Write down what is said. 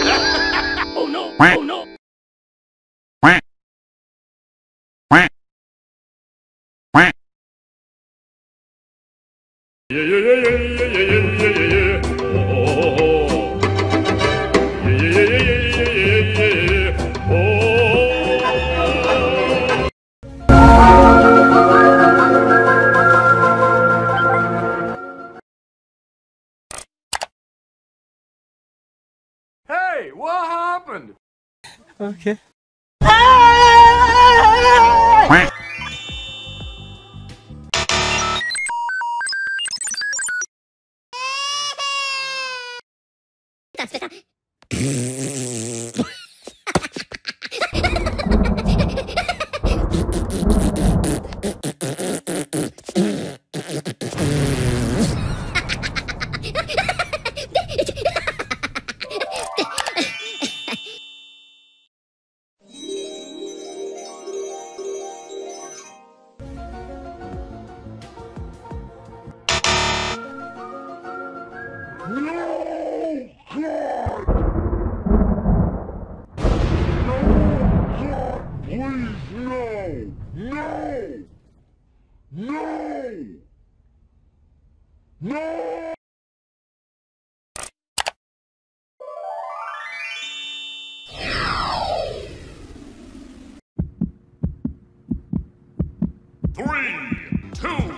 Oh no! Oh no! Oh no! Oh no! Yeah, yeah, yeah, yeah, yeah, yeah, yeah, yeah, yeah. What happened? Okay. No! Please, no! No! No! No! Three, two,